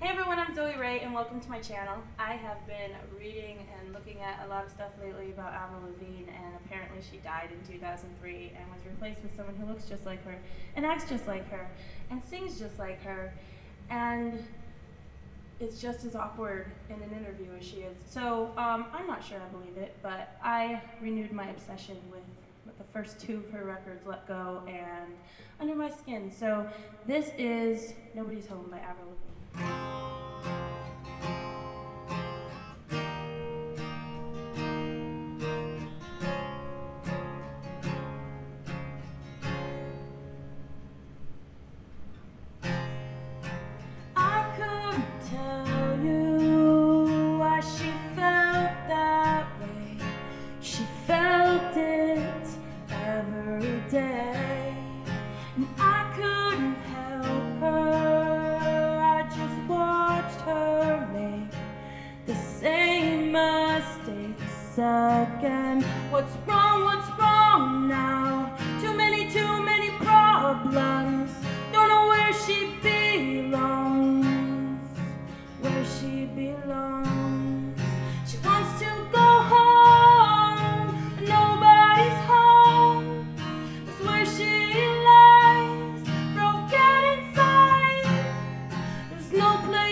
Hey everyone, I'm Zoë Rae and welcome to my channel. I have been reading and looking at a lot of stuff lately about Avril Lavigne and apparently she died in 2003 and was replaced with someone who looks just like her and acts just like her and sings just like her and is just as awkward in an interview as she is. So um, I'm not sure I believe it, but I renewed my obsession with, the first two of her records, Let Go and Under My Skin. So this is Nobody's Home by Avril Lavigne. Again. What's wrong? What's wrong now? Too many, too many problems. Don't know where she belongs. Where she belongs. She wants to go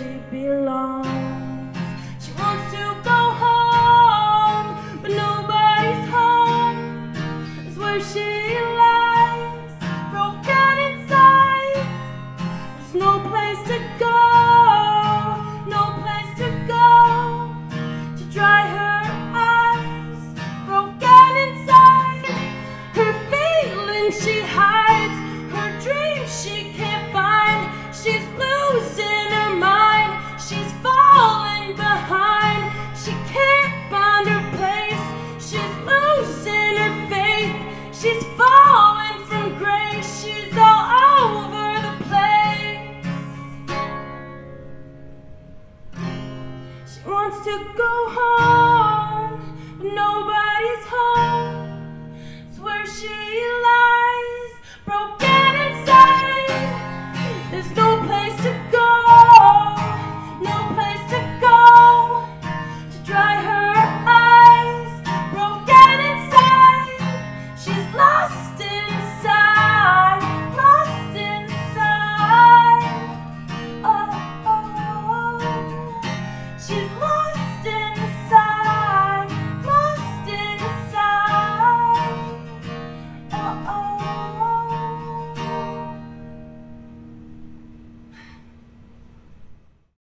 she belongs. She wants to go home, but nobody's home. That's where she lies, broken inside. There's no place to go,